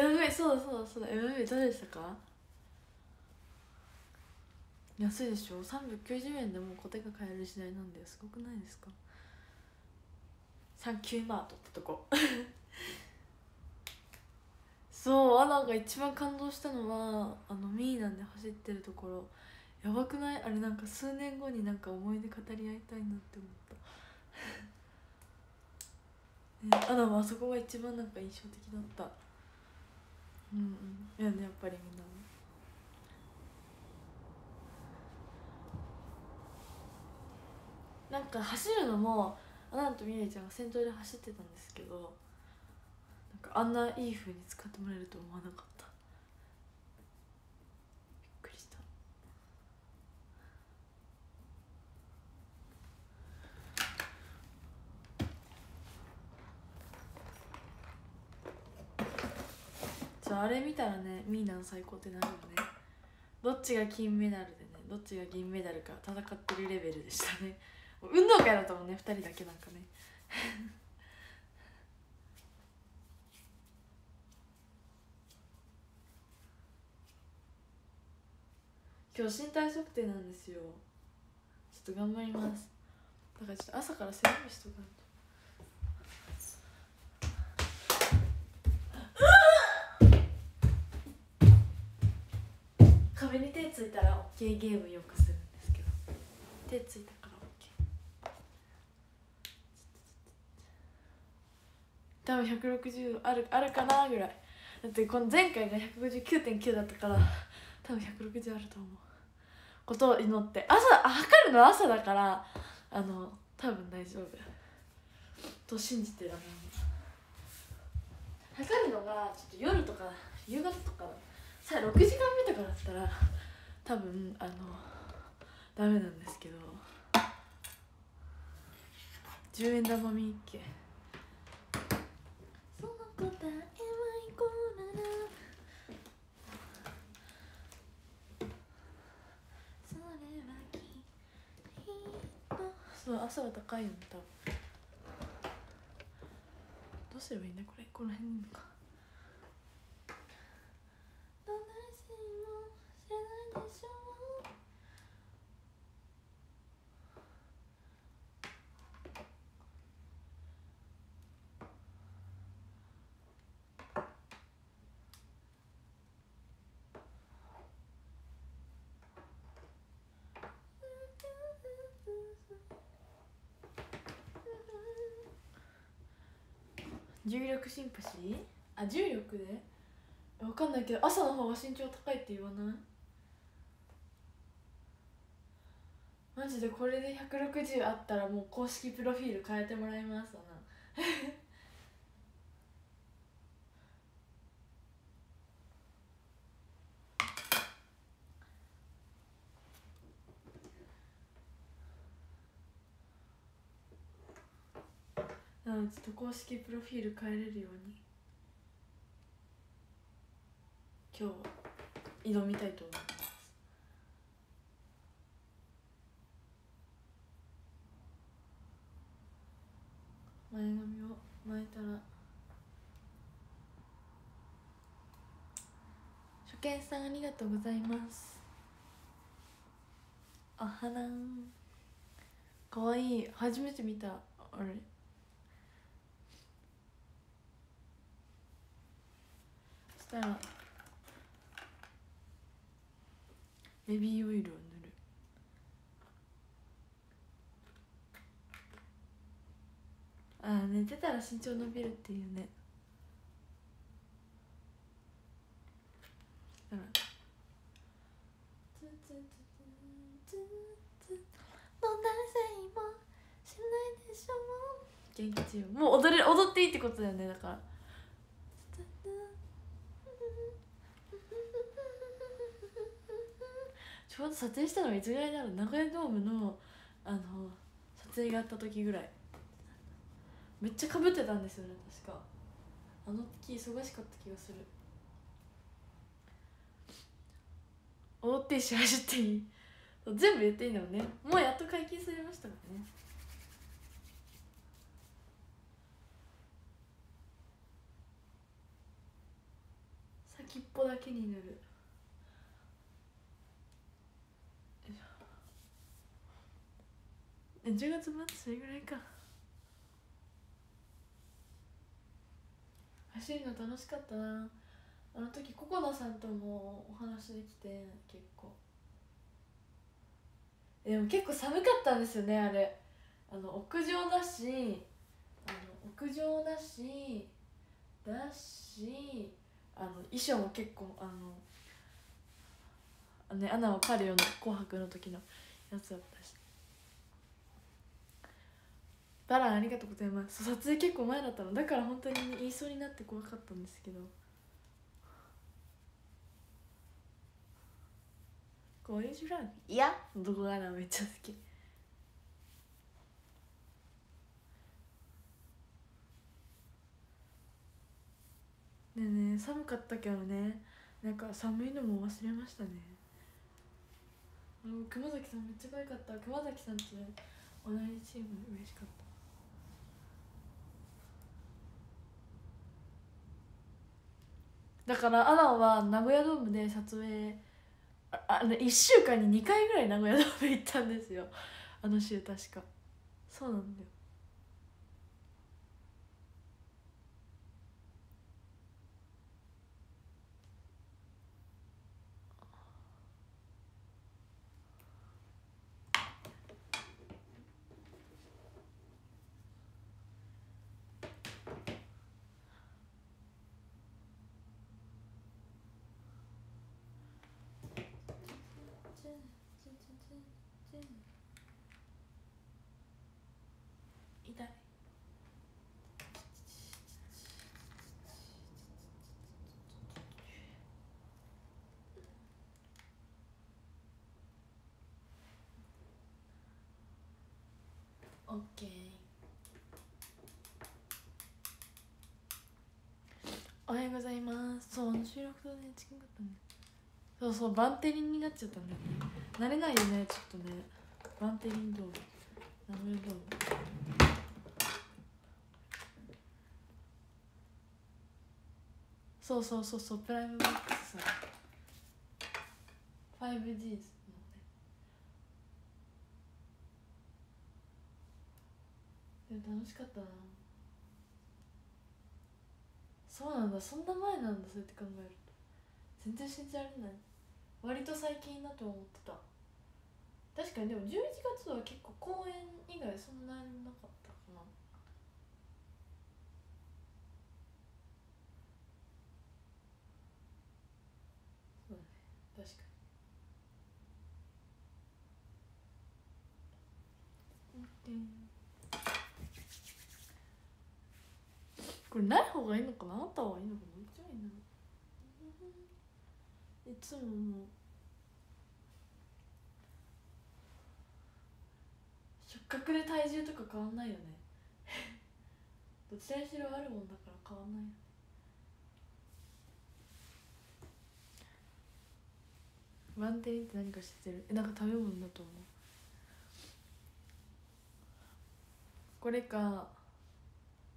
MV そうだそうだそうだ。MV どうでしたか？安いでしょ？390円でもうコテが買える時代なんだよすごくないですか？サンキューマートってとこ。そうアナが一番感動したのはあのミーナンで走ってるところ。やばくない？あれなんか数年後になんか思い出語り合いたいなって思った、ね、アナはあそこが一番なんか印象的だった。うんうん。いやねやっぱりみんな。なんか走るのもアナとミレイちゃんが先頭で走ってたんですけどなんかあんないいふうに使ってもらえると思わなかったくりしたじゃあれ見たらねミーナの最高ってなるよね。どっちが金メダルでねどっちが銀メダルか戦ってるレベルでしたね。運動会だったもんね2人だけなんかね。今日身体測定なんですよ。ちょっと頑張ります。だからちょっと朝から背伸びしとかんと。壁に手ついたら OK ゲームよくするんですけど。手ついたから OK 多分160あるあるかなぐらい。だってこの前回が159.9だったから多分160あると思う。ことを祈って。朝あ測るのは朝だからあの多分大丈夫。と信じてるあの測るのがちょっと夜とか夕方とかさ6時間目とかだったら多分あのダメなんですけど。10円玉みっけ。その答えはいこうなら。それはきっと。そう朝は高いよね多分。どうすればいいんだ？これこの辺かどんな人も知らないでしょう重力シンパシー？あ重力で？わかんないけど朝の方が身長高いって言わない？マジでこれで160あったらもう公式プロフィール変えてもらいますな。なのでちょっと公式プロフィール変えれるように。今日挑みたいと思います前髪を巻いたら。初見さんありがとうございます。あはらんかわいい。初めて見た。あれ。したらベビーオイルを塗る。あー寝てたら身長伸びるっていうね。だから。どんなせいもしないでしょ。元気中。もう踊れ踊っていいってことだよねだからちょうど撮影したのがいつぐらいだろう？名古屋ドームのあの撮影があった時ぐらい。めっちゃかぶってたんですよね確か。あの時忙しかった気がする。踊っていいし走っていい全部言っていいんだもんね。もうやっと解禁されましたからね。先っぽだけに塗る。10月末それぐらいか。走るの楽しかったな。あの時ココナさんともお話できて結構。でも結構寒かったんですよねあれ。あの屋上だしあの屋上だしだしあの衣装も結構あのね「アナはパレオ」の「紅白」の時のやつだったし。バランありがとうございます。撮影結構前だったの。だから本当に、ね、言いそうになって怖かったんですけど。こういうフラグいやどこがなめっちゃ好き。ねね寒かったけどね。なんか寒いのも忘れましたね。あの熊崎さんめっちゃ可愛かった。熊崎さんと同じチーム嬉しかった。だからアランは名古屋ドームで撮影ああ1週間に2回ぐらい名古屋ドーム行ったんですよ。あの週確か。そうなんだよ痛いオッケー。おはようございます。そうあの収録とね近かったねそうそうバンテリンになっちゃったんだよね慣れないよねちょっとねバンテリンドーム名古屋ドームそうそうそうそうプライムマックスさ 5G でも楽しかったな。そうなんだそんな前なんだそうやって考えると。全然信じられない。割と最近だと思ってた。確かにでも11月は結構公演以外そんなになかったかな。そうだね確かに。これない方がいいのかなあった方がいいのかなちゃいいないつももう触覚で体重とか変わんないよね。どちらにしろあるもんだから変わんないよね。ワンテリンって何か知ってる？えなんか食べ物だと思う。これか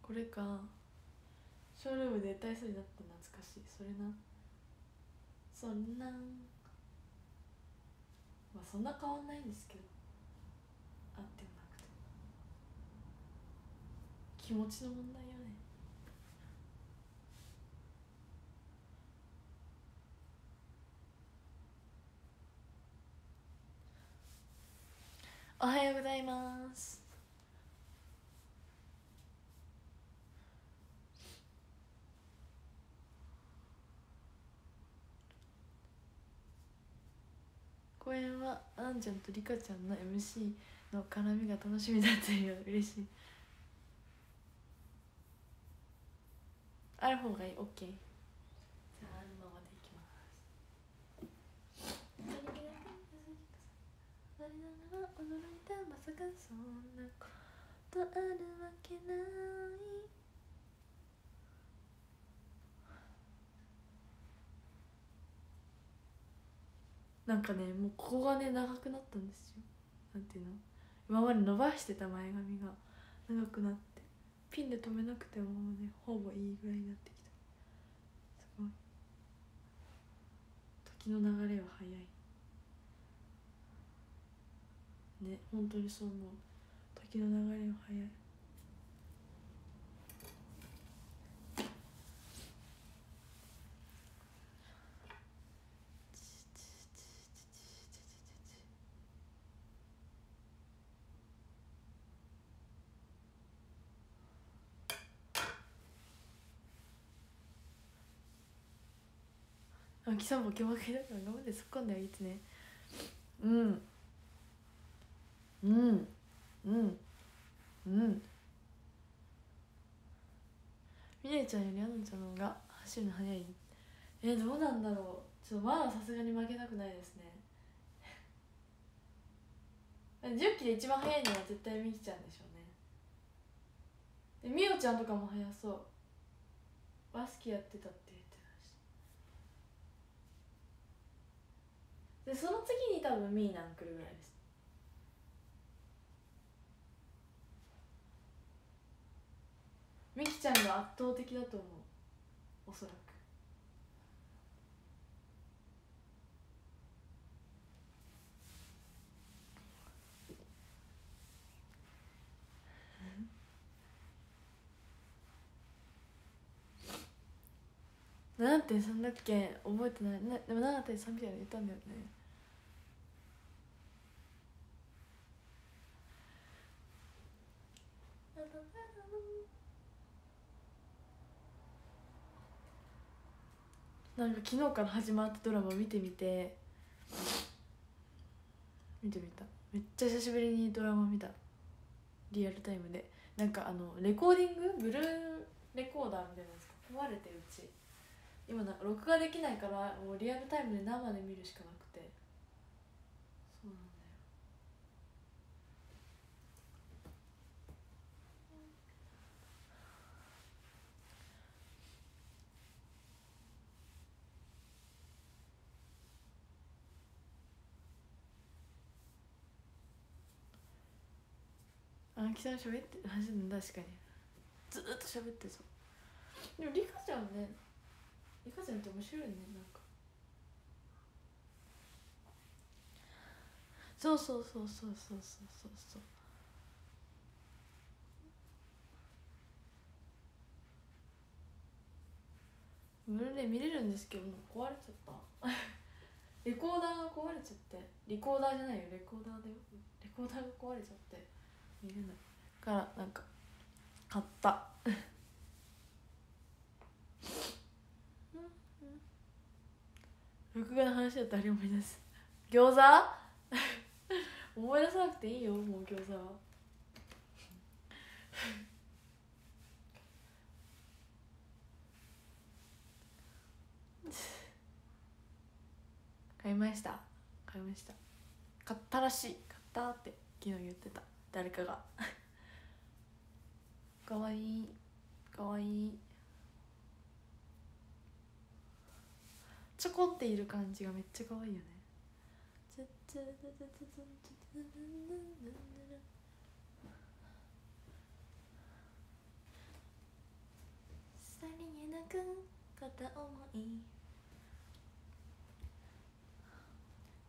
これかショールームで歌いそうになった懐かしい。それな？そんなまあそんな変わんないんですけど。あってもなくて。気持ちの問題よね。おはようございます。公演はあんちゃんとりかちゃんの MC の絡みが楽しみだという嬉しい。ある方がいい。OK じゃああるままでいきます。我ながら驚いたまさかそんなことあるわけないなんかねもうここがね長くなったんですよ。なんていうの？今まで伸ばしてた前髪が長くなって。ピンで留めなくてもねほぼいいぐらいになってきた。すごい。時の流れは早い。ね本当にそう思う。時の流れは早い。あきさんボケ負けだから頑張って突っ込んであげてね。うん。うん。うん。うん。みねちゃんよりあのちゃんの方が走るの速い。えどうなんだろう。ちょっとまださすがに負けたくないですね。10期で一番速いのは絶対みきちゃんでしょうね。でみおちゃんとかも速そう。バスケやってたって言ってたしでその次に多分ミーナン来るぐらいです。みきちゃんが圧倒的だと思う。おそらく。7.3だっけ覚えてない。なでも7.3みたいなの言ったんだよねなんか昨日から始まったドラマ見てみて。見てみた。めっちゃ久しぶりにドラマ見た。リアルタイムで。なんかあのレコーディング？ブルーレコーダーみたいなやつ壊れてうち。今な録画できないからもうリアルタイムで生で見るしかなくてそうなんだよあきさん喋って確かに。ずっと喋ってそう。でもリカちゃんねリカちゃんって面白いねなんか。そうそうそうそうそうそうそう。そうブルーレイ見れるんですけど壊れちゃった。レコーダーが壊れちゃって。リコーダーじゃないよレコーダーだよ。レコーダーが壊れちゃって見れないからなんか買った。録画の話だったら思い出す。餃子？思い出さなくていいよもう餃子は。買いました。買いました。買ったらしい。買ったって昨日言ってた。誰かが。かわいい。かわいい。ちょこっている感じがめっちゃかわいいよね。さりげなく片思い。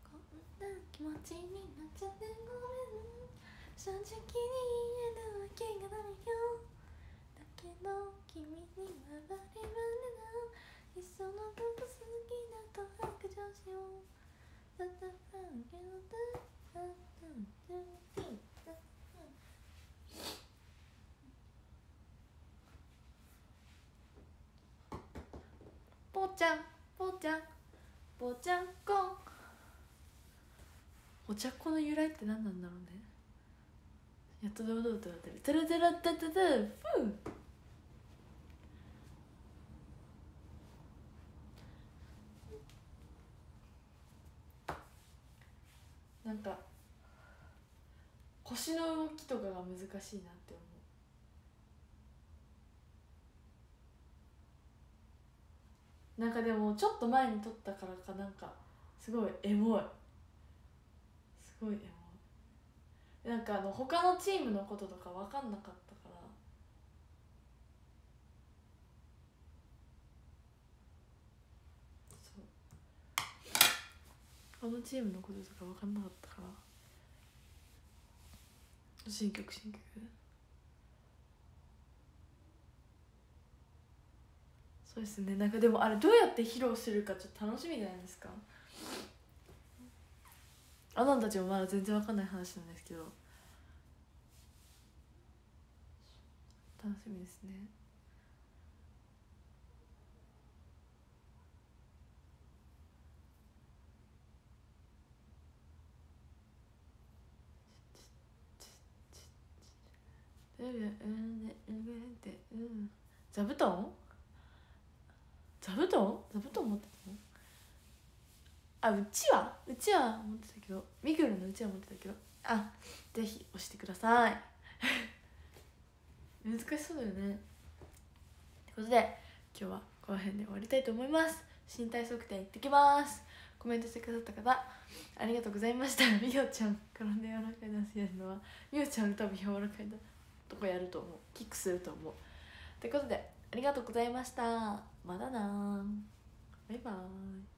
こんな気持ちになっちゃってごめん正直に言えるわけがないよ。だけど君にはバレバレないっそのこと好きだと白状しようタタタンゲロタタタンゲロティタタぽーちゃんぽーちゃんぽーちゃんこ。お茶っ子の由来って何なんだろうね。やっと堂々と歌ってる。トゥルトゥルッタタタフーなんか腰の動きとかが難しいなって思う。なんかでもちょっと前に撮ったからかなんかすごいエモい。すごいエモい。なんかあの他のチームのこととか分かんなかったから。そう。他のチームのこととか分かんなかったから。新曲新曲。そうですね。なんかでもあれどうやって披露するかちょっと楽しみじゃないですか。あなたたちもまだ全然わかんない話なんですけど。楽しみですね。座布団座布団座布団持ってたのあうちは？うちは持ってたけど。ミグルのうちは持ってたけど。あぜひ押してください。難しそうだよね。ってことで今日はこの辺で終わりたいと思います。身体測定行ってきます。コメントしてくださった方ありがとうございました。みおちゃんからね柔らかいダンスやるのは。みおちゃん多分柔らかいだとこやると思う。キックすると思う。ってことでありがとうございました。まだなバイバーイ。